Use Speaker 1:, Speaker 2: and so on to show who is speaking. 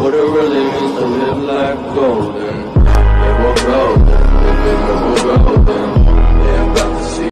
Speaker 1: What a relief means to live like golden.